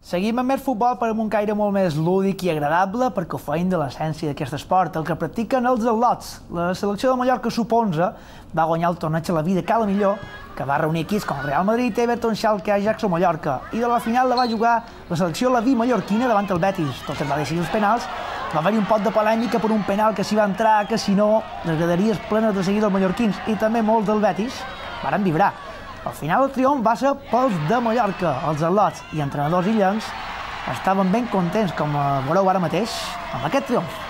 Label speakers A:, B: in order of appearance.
A: Seguim amb més futbol per amb un caire molt més lúdic i agradable perquè ho feim de l'essència d'aquest esport, el que practiquen els al·lots. La selecció de Mallorca sub-11 va guanyar el torneig a la vida Cala Millor, que va reunir equips com el Real Madrid, Everton, Schalke, Ajax o Mallorca. I de la final la va jugar la selecció la vi mallorquina davant el Betis. Tot es va decidir els penals. Va haver un pot de polèmica per un penal que s'hi va entrar, que si no, les graderies plenes de seguir dels mallorquins i també molts del Betis varen vibrar. Al final el triomf va ser pels de Mallorca, els al·lots i entrenadors illencs estaven ben contents, com veureu ara mateix, amb aquest triomf.